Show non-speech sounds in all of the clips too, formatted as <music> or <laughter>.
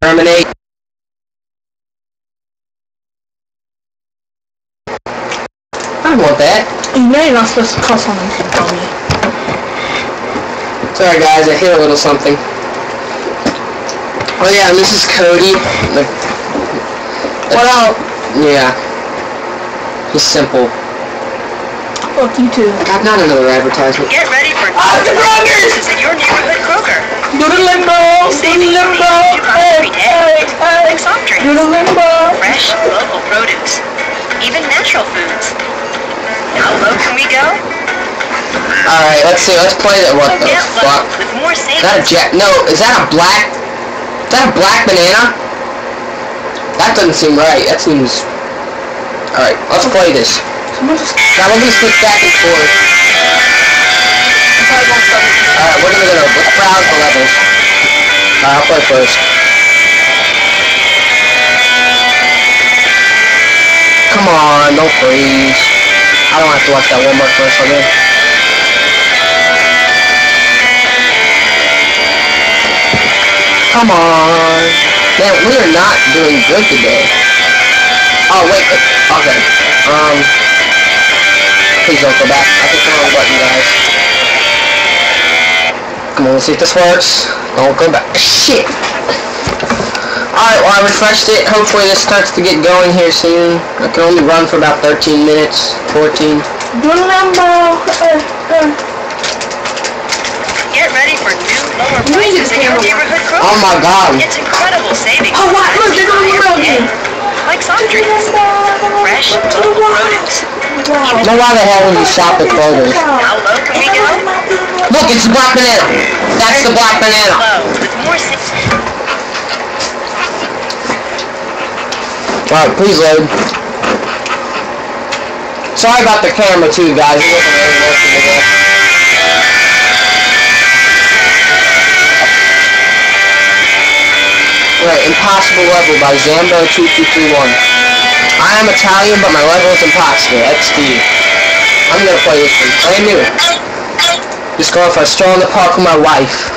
Terminate. I want that. You know you're not supposed to cuss on dummy. Sorry guys, I hit a little something. Oh yeah, and this is Cody. What up? Yeah. He's simple. Fuck you too. God, not another advertisement. Get ready for Ah, the Kroger! This is your neighborhood Kroger. Do the limbo! Do the Saving limbo! money Hey, every hey, hey! Like soft Do drinks, the limbo! fresh, local produce, even natural foods. How low can we go? Alright, let's see, let's play that. What the get fuck? with more Is that a savings. jack? No, is that a black? Is that a black banana? That doesn't seem right. That seems... Alright, let's play this. Now we're gonna switch back and forth. Alright, we're gonna go, let's browse the levels. Alright, I'll play first. Come on, don't freeze. I don't have to watch that one more commercial again. Come on. Man, we are not doing good today. Oh, wait. Okay. Um. Please don't go back. I think the wrong button, guys. Come on, let's see if this works. Don't go back. Shit! Alright, well I refreshed it. Hopefully this starts to get going here soon. I can only run for about 13 minutes. 14. Do the limbo! Hey, hey. Get ready for new lower prices to at your camera. neighborhood Oh my god. It's incredible savings. Oh, what? Look, they're doing the every limbo day. again. Like soft drinks, fresh, local produce. Now why the hell would you shop can we? Look, it's the black banana. That's the black banana. With. Alright, please load. Sorry about the camera too, guys. It Impossible Level by Zambo2231. I am Italian, but my level is impossible. XD. I'm gonna play this one. Brand new. Just going for a stroll in the park with my wife.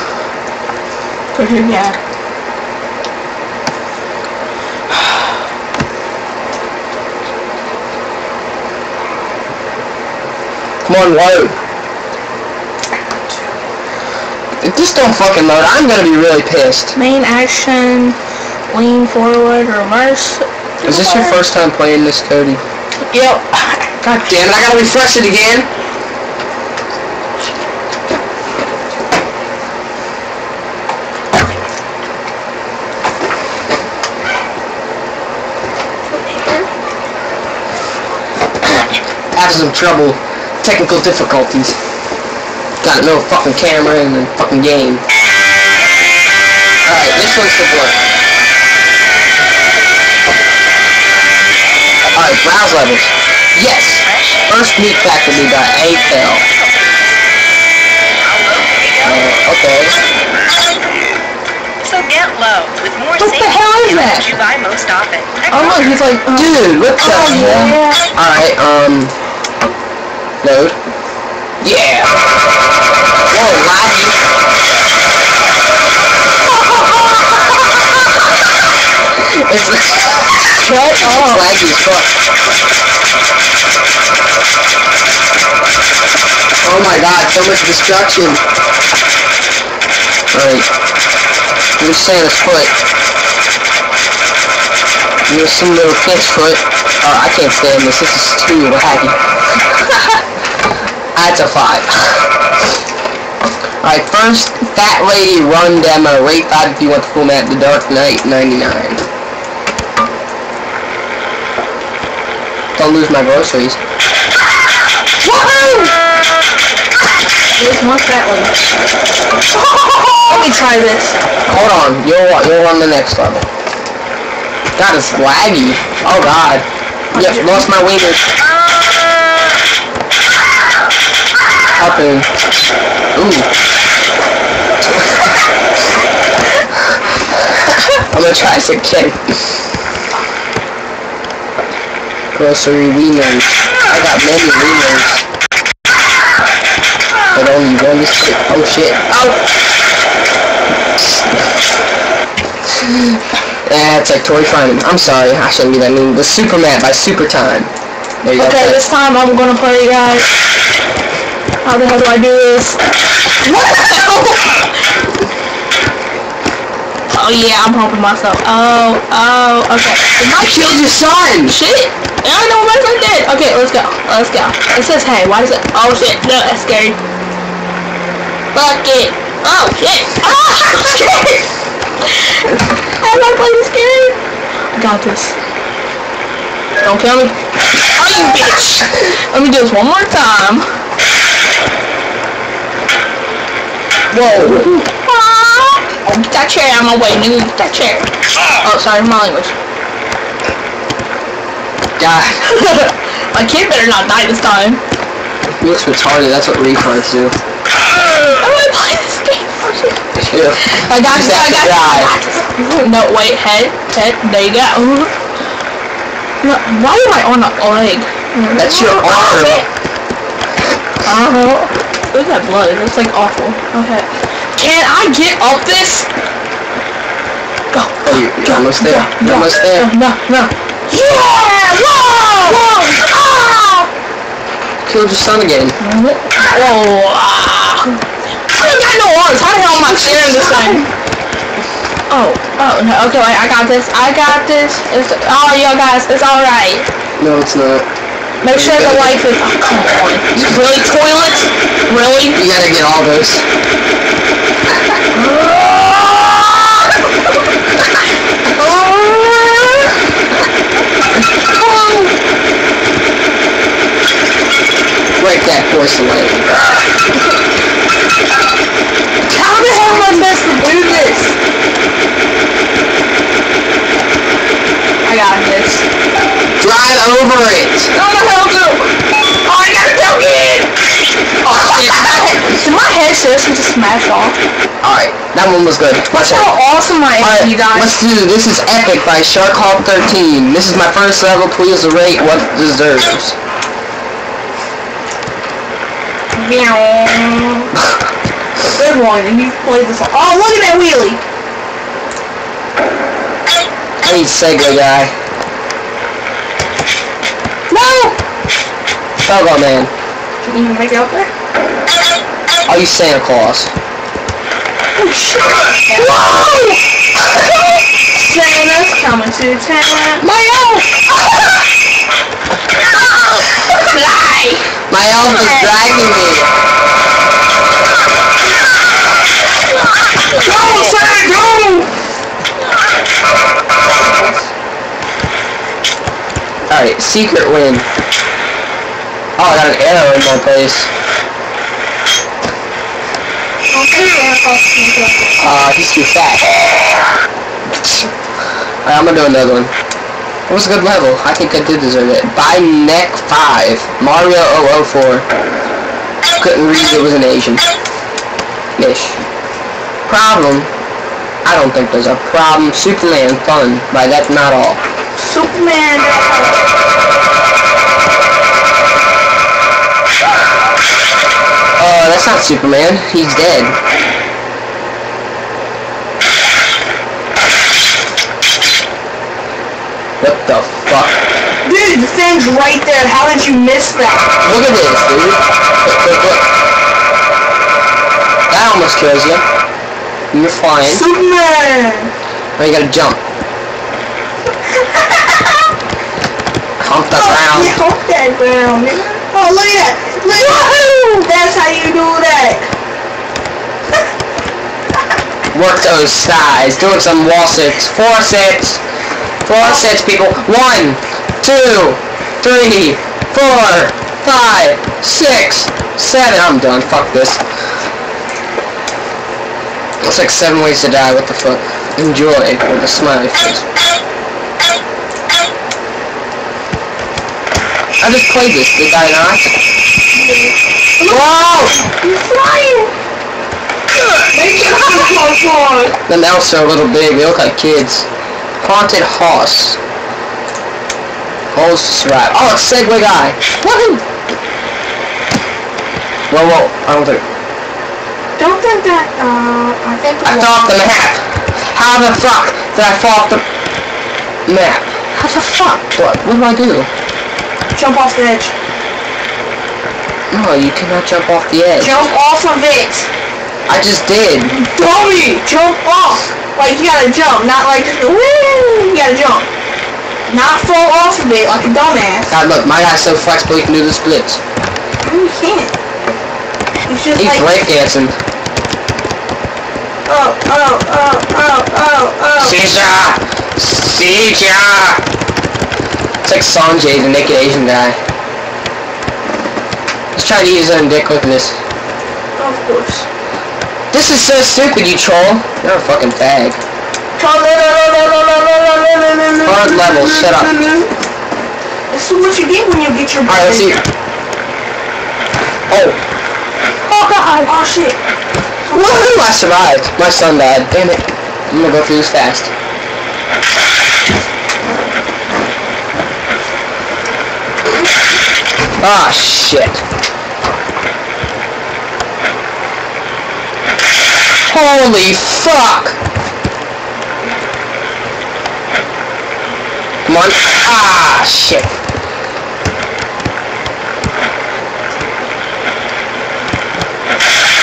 <laughs> Dad. Come on, load. If this don't fucking load, I'm gonna be really pissed. Main action, lean forward, reverse. Is this your first time playing this, Cody? Yep. God damn it, I gotta refresh it again. Having some trouble, technical difficulties. Got no fucking camera and the fucking game. Alright, this one should work. Alright, browse levels. Yes! First meat factory by ATEL. How low can we go? Uh, okay. So get low with more What the hell is that? you buy most often. Oh, look, he's like, Dude, what the Oh, hell? yeah. Alright, um... Load. Yeah! Whoa, laggy. <laughs> it's, shut up. laggy as fuck. Oh my god, so much destruction. Alright. Here's Santa's foot. Here's some little kid's foot. Oh, I can't stand this. This is too laggy. <laughs> That's a five. Alright, first, Fat Lady Run Demo. Rate 5 if you want the full map. The Dark Knight, 99. Don't lose my groceries. Woohoo! There's one fat <laughs> one. Let me try this. Hold on, you'll you'll run the next level. God, it's laggy. Oh God. Yep, lost my wieners. Harpoon. Ooh. <laughs> I'm gonna try this again. Grocery wieners. I got many wieners. But only one shit. Oh shit. Oh! It's like Tori Fryman. I'm sorry, I shouldn't be that mean. The Superman by Super Time. Okay, go. this time I'm gonna play, guys. How the hell do I do this? <laughs> What the hell? Oh yeah, I'm pumping myself. Oh, oh, okay. I killed your son! Shit! I don't know what my son did. Okay, let's go. Let's go. It says hey. Why does it? Oh shit! No, that's scary. Fuck it. Oh shit! Ah! <laughs> Shit! <laughs> How do I play this game? I got this. Don't kill me. Oh you bitch! <laughs> Let me do this one more time. Whoa. Ah! Oh, get that chair out of my way, nigga. Get that chair. Oh, sorry, my language. God, <laughs> My kid better not die this time. he looks retarded. That's what retards do. I want to play this game. Oh, shit. Yeah. I got Just you. I got you. I die. got you. No, wait. Head. Head. There you go. No, why am I on a leg? That's your arm. I don't know. Look at that blood. It looks like awful. Okay. Can I get up this? Go. Oh, you- you're almost there. You're almost there. No, no. Yeah! Whoa! Whoa! Ah! Killed your son again. Whoa! Ah! I ain't got no arms. How the hell am I steering this thing? Oh, oh, no, okay, wait, I got this. I got this. It's, oh, yo, guys, it's alright. No, it's not. Make sure the life is. Oh, come on. Really, toilets? Really? You gotta get all those. Break that porcelain. How the hell am I supposed to do this? I got this. Drive over it. No, no, hell no. Oh, I gotta go in. Oh, <laughs> shit. Did my head seriously just smash off? Alright, that one was good. Watch how awesome I am, Alright, you guys. let's do this is Epic by Shark Hawk 13. This is my first level. Please rate what it deserves. Good one, and you played this. Oh, look at that wheelie. I need Segway guy. No! Oh, Doggo man. Can you make it up there? Are you Santa Claus? Oh, shit. Whoa! Santa's coming to town. My elf! Fly! My elf is dragging me. Go, Santa, go! Alright, secret win. Oh, I got an arrow in my place. Uh, he's too fat. Alright, I'm gonna do another one. It was a good level. I think I did deserve it. By Neck 5. Mario 004. Couldn't read it was an Asian. Ish. Problem. I don't think there's a problem. Superman fun. By that's not all. Superman. Uh, that's not Superman. He's dead. What the fuck? Dude, the thing's right there. How did you miss that? Look at this, dude. Look, look, look. That almost kills you. You're flying. Superman! Now you gotta jump. You hope that ground, nigga. Oh, look at that. Look at that. That's how you do that. Work those thighs. Doing some wall sits. Four sits. Four sits, people. One, two, three, four, five, six, seven. I'm done. Fuck this. Looks like seven ways to die. What the fuck? Enjoy with a smiley face. I just played this, did I not? Whoa! You're flying. It close on. The mouse are a little big, they look like kids. Haunted Hoss. Holes to. Oh, it's Segway Guy. Woohoo! Whoa, whoa, I don't think. Don't think that, uh, I think I fell off the map. How the fuck did I fall off the... Map. How the fuck? What? What do I do? Jump off the edge. No, you cannot jump off the edge. Jump off of it. I just did. Dummy! Jump off! Like, you gotta jump, not like just woo! You gotta jump. Not fall off of it like a dumbass. God, look, my guy's so flexible he can do the splits. No, you can't. It's just He's like, breakdancing. oh, oh, oh, oh, oh, oh. Sisha! Sisha! It's like Sanjay, the naked Asian guy. He's trying to use his own dick. Look at this. Of course. This is so stupid, you troll. You're a fucking fag. Hard Hard level, shut up. This is what you get when you get your Alright, let's see. Oh. Oh god! Oh shit! Woohoo! I survived. My son died. Damn it. I'm gonna go through this fast. Ah, shit. Holy fuck! Come on. Ah, shit.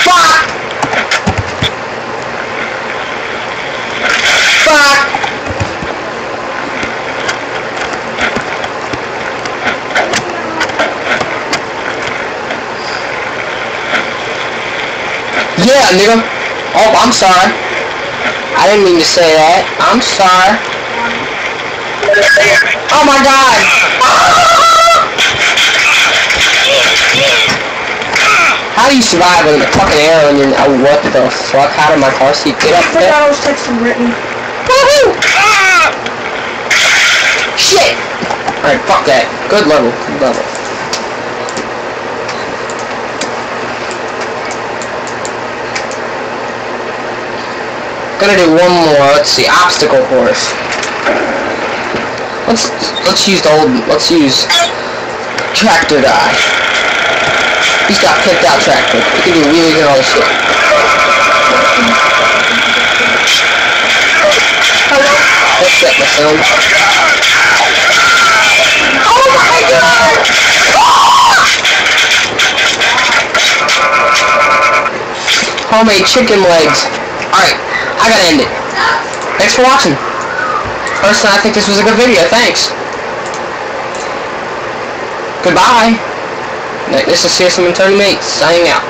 Fuck! Fuck! Nigga. Oh, I'm sorry. I didn't mean to say that. I'm sorry. Oh my god! How do you survive with a fucking arrow and then, oh, what the fuck? How did my car seat get I up there? forgot I was texting Brittany. Woohoo! Shit! Alright, fuck that. Good level. Good level. Gonna do one more. Let's see. Obstacle course. Let's let's use the old. Let's use tractor guy. He's got picked out tractor. He can do wheelies and all this shit. Hello? My. Oh my god! Ah! Homemade chicken legs. I gotta end it. Thanks for watching. Personally, I think this was a good video. Thanks. Goodbye. This is CSM Mates, signing out.